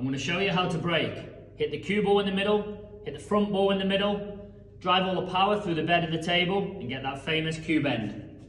I'm going to show you how to break. Hit the cue ball in the middle, hit the front ball in the middle, drive all the power through the bed of the table and get that famous cue bend.